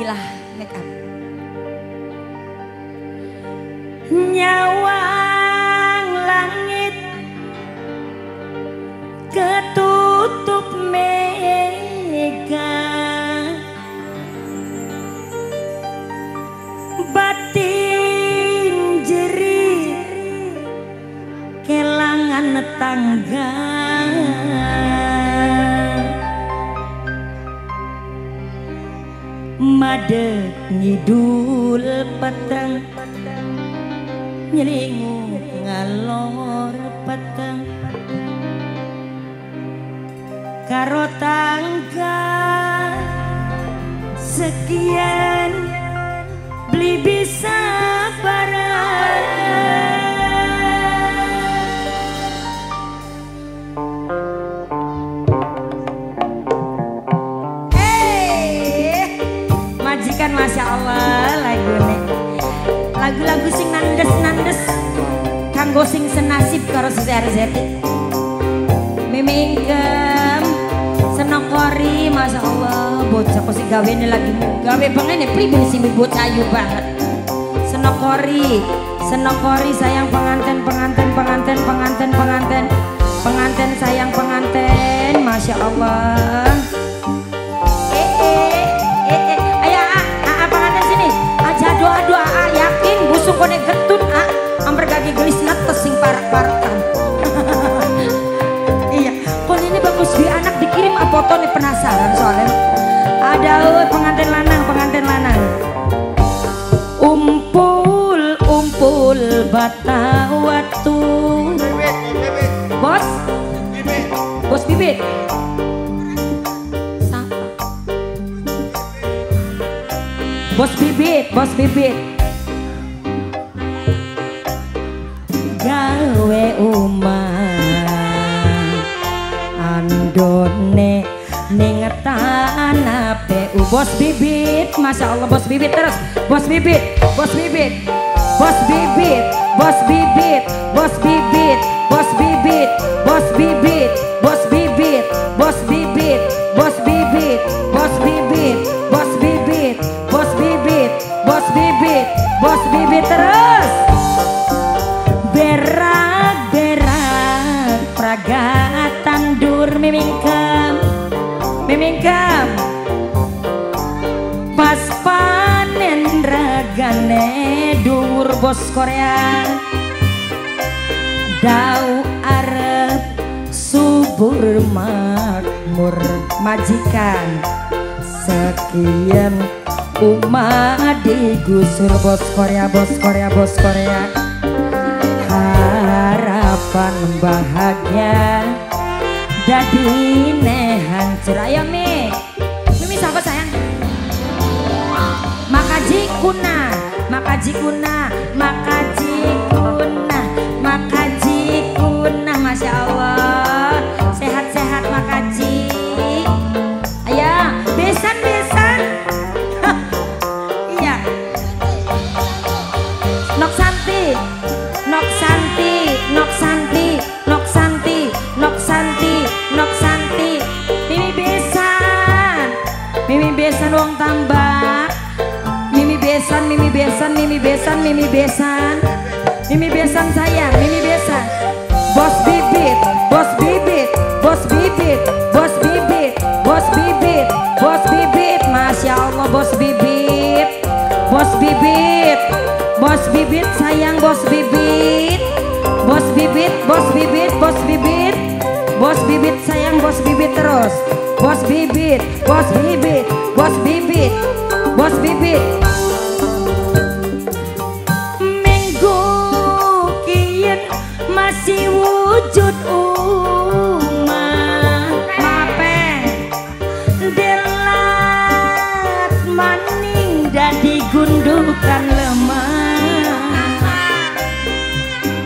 Nabila make up. Nyawang langit ketutup mega batin jeri kelangan tangga made ngidul petang. Nyelingu ngalor petang. Karo tangga sekian beli majikan masya Allah lagu nih lagu-lagu sing nandes nandes kanggo sing senasib karo sezer-zeti mimingkem senokori masya Allah bocah kok gawe ini lagi gawe banget nih pribadi sing bocah ayu banget. Senokori senokori sayang penganten penganten penganten penganten penganten penganten sayang penganten masya Allah aja doa doa ah, yakin? Busuk kone getun ah. Amper kaki gelis netes sing parak parakan iya kon ini bagus di anak dikirim apa nih penasaran soalnya. Ada pengantin lanang pengantin lanang. Umpul umpul bata waktu. Bos? Bos bibit Bos bibit, bos bibit. Gawe umah andone ning tanah PU bos bibit Masya Allah bos bibit terus. Bos bibit bos bibit bos bibit bos bibit mimingkem mimingkem pas panen ragane dur bos Korea dau arep subur makmur majikan. Sekian umat digusur bos Korea bos Korea bos Korea. Harapan bahagia jadi ne hancur ayo mi Mimi siapa sayang. Makaji kuna makaji kuna makaji kuna Mimi besan wong tambak, Mimi besan, Mimi besan, Mimi besan, Mimi besan, Mimi besan sayang, Mimi besan, Bos bibit, bos bibit, bos bibit, bos bibit, bos bibit, bos bibit, masya Allah bos bibit, bos bibit. Bos bibit sayang bos bibit Bos bibit, bos bibit, bos bibit Bos bibit sayang bos bibit terus Bos bibit, bos bibit, bos bibit Bos bibit. Minggu kian masih wujud umah Mapeng Delat maning dadi gundukan lemah.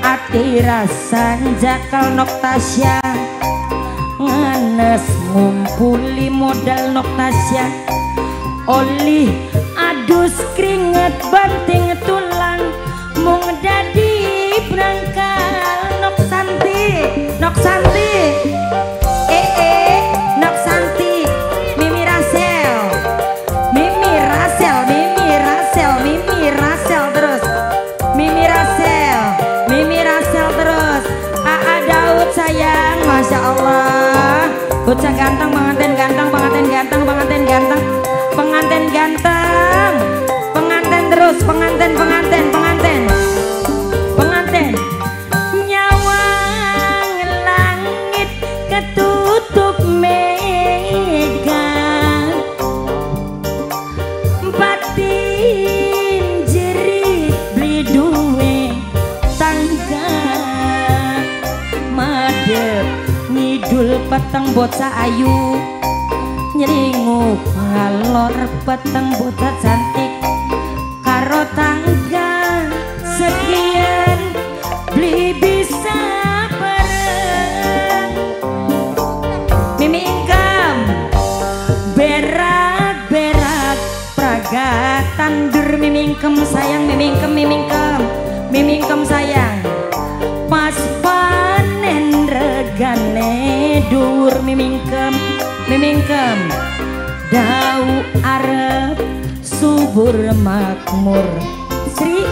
Ati rasan jakal nok tasya Nganes ngumpuli modal nok Oli adus keringet banting tulang. Mung dadi bocah ayu Nyeringuk ngalor peteng bocah cantik. Karo tangga sekian Beli bisa bareng. Mimingkem Berak-berak Praga tandur mimingkem sayang Mimingkem mimingkem Mimingkem Dau arep subur makmur. Sri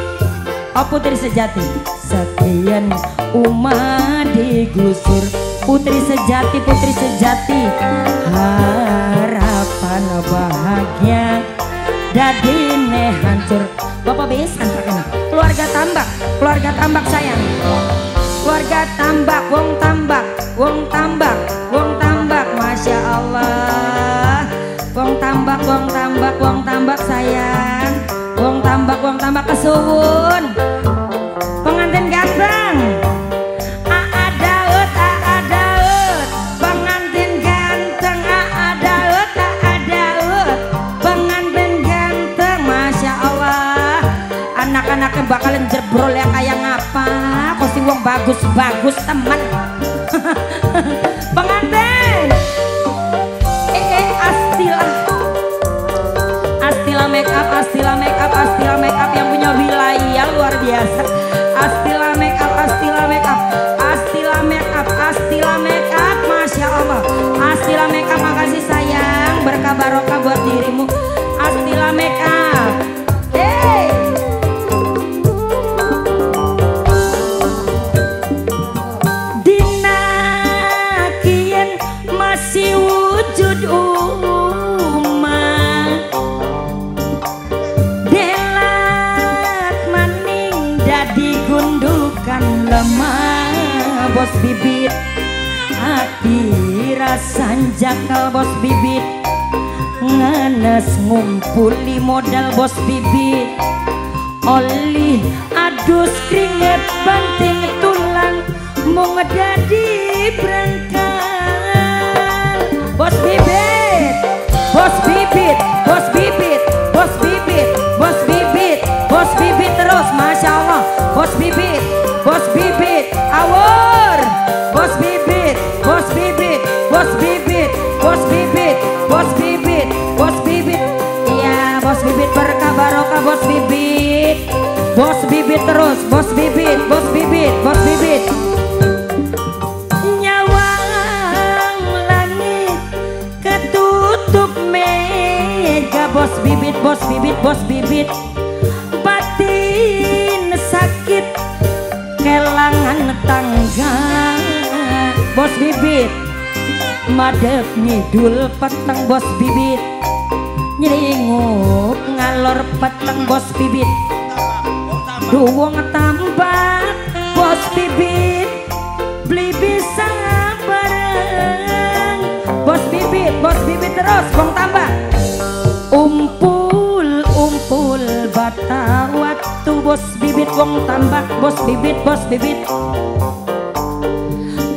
Oh putri sejati? Sekian umat digusur. Putri sejati, putri sejati Harapan bahagia. Dadine hancur. Bapak besan terkena Keluarga tambak, keluarga tambak sayang. Keluarga tambak Wong tambak, wong tambak Wong tambak, wong tambak, sayang. Wong tambak, wong tambak kesuwun. Pengantin ganteng. Aa Daud, Aa Daud. Pengantin ganteng Aa Daud, Aa Daud. Pengantin ganteng Masya Allah. Anak-anaknya bakalan jebrol ya kayak ngapa? Kok si wong bagus-bagus teman bos bibit. Hati rasan jakal bos bibit. Ngenes ngumpuli modal bos bibit. Oli adus keringet banting tulang. Mau ngedadi berangkat Bos bibit Bos bibit Bos bibit. Iya bos bibit berkah barokah bos bibit. Bos bibit terus Bos bibit Bos bibit Bos bibit. Nyawang langit ketutup mega bos bibit bos bibit bos bibit. Batin sakit kelangan tangga. Bos bibit madep ngidul peteng bos bibit. Nyeringup ngalor peteng bos bibit. Duwong tambah bos bibit. Beli bisa bareng. Bos bibit bos bibit terus bong tambah umpul umpul bata waktu bos bibit bong tambah bos bibit bos bibit.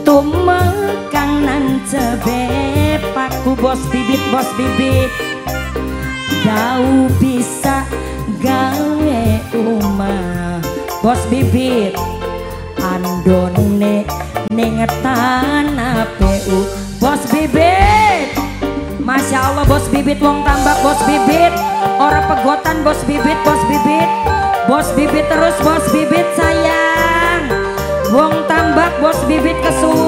Tumekang bos bibit bos bibit. Dau bisa gawe umah bos bibit andone ning tanah PU bos bibit Masya Allah bos bibit wong tambak bos bibit. Ora pegotan bos bibit bos bibit. Bos bibit terus bos bibit sayang. Wong tambak bos bibit kesuwun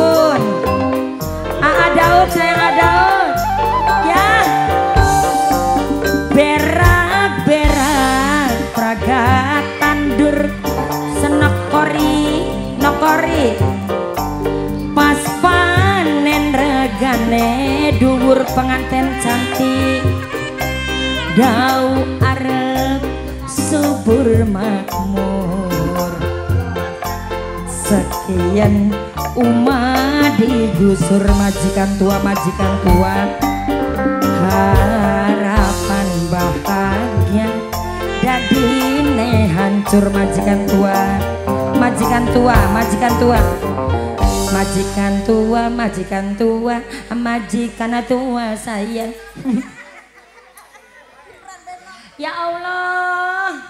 Dhuwur penganten cantik. Dau arep subur makmur. Sekian umat digusur majikan tua majikan tua. Harapan bahagia dadine hancur majikan tua. Majikan tua majikan tua majikan tua majikan tua majikan tua saya. Ya Allah